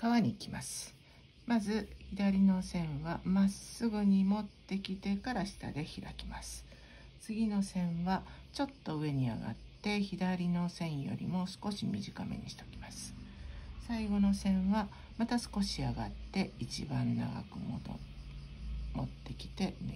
川に行きます。まず左の線はまっすぐに持ってきてから下で開きます。次の線はちょっと上に上がって左の線よりも少し短めにしておきます。最後の線はまた少し上がって一番長く戻持ってきててき